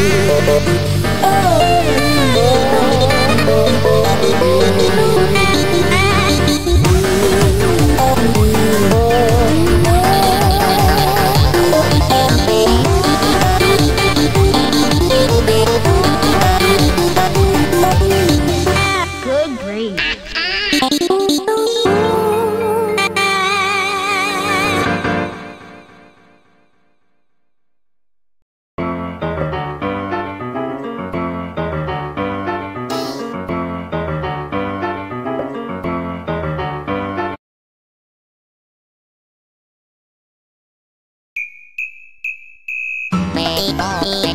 Good grief. Bye.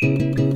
Oh,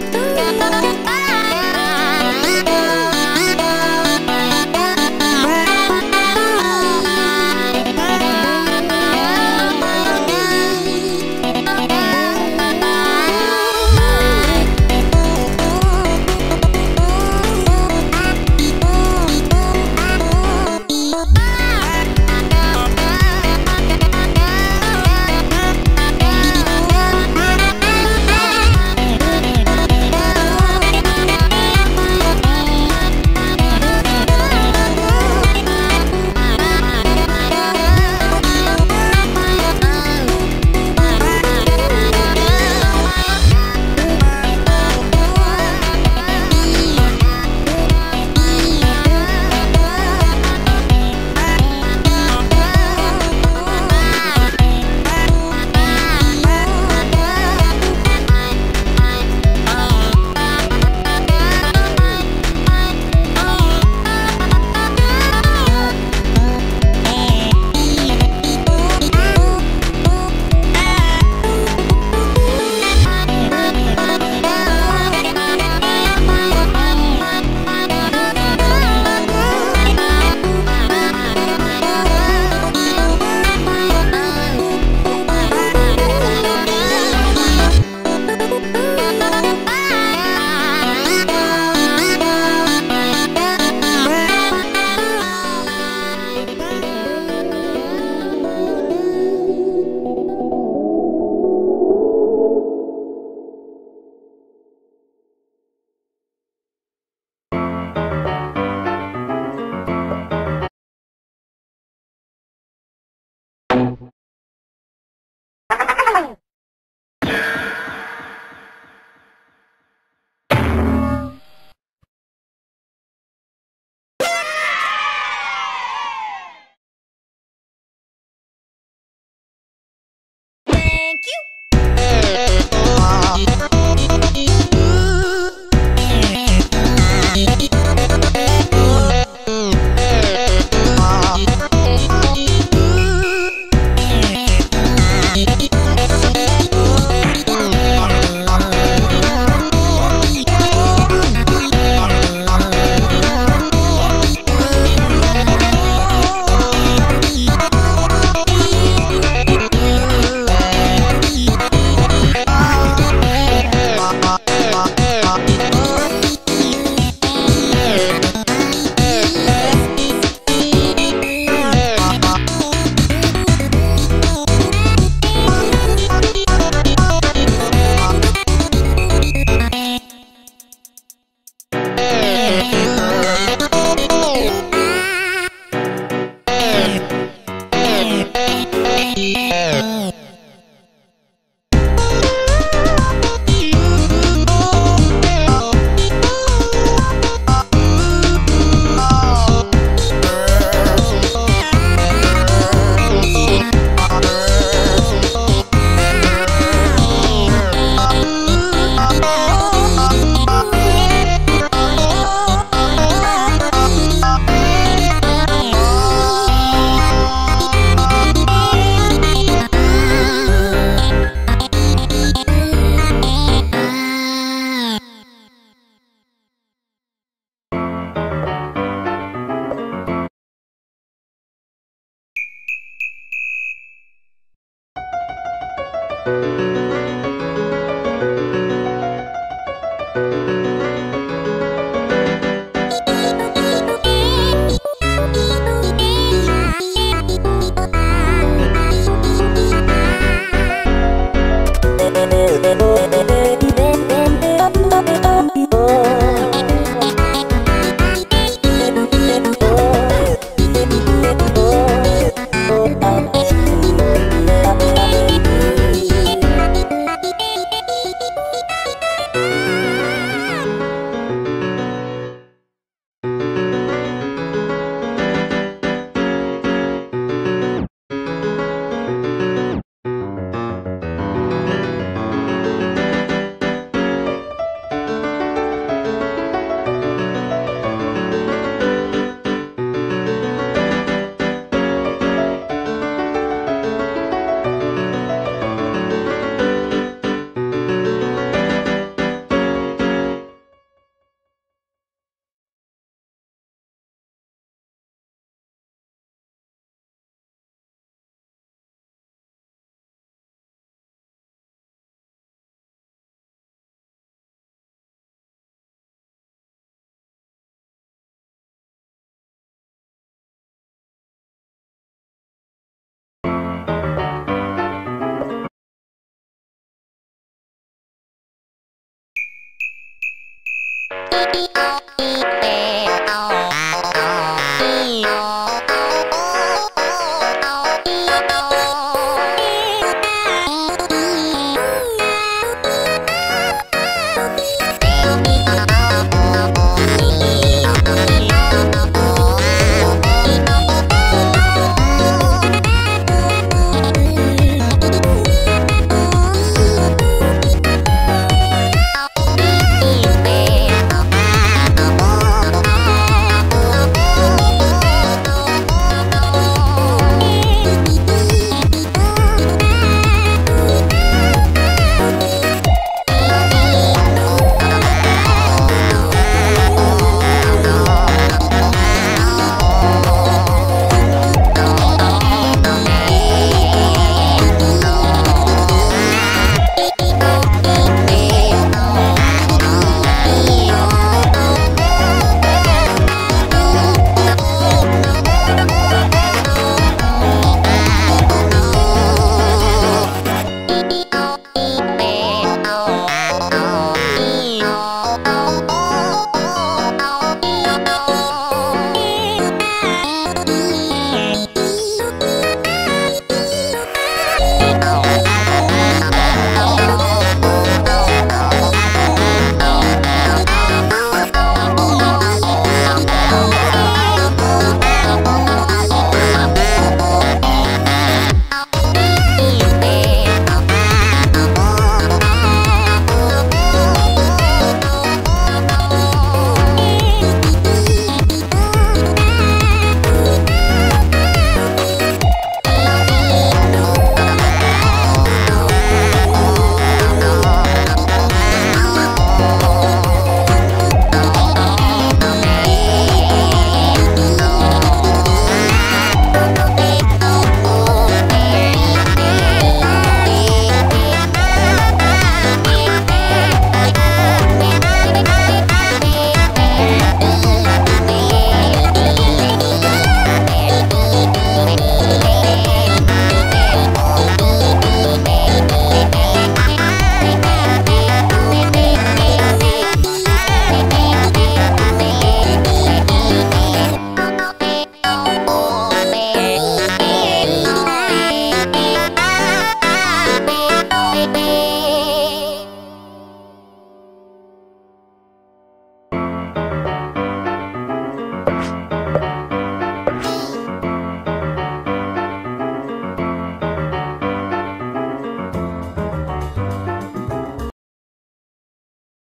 de. Música you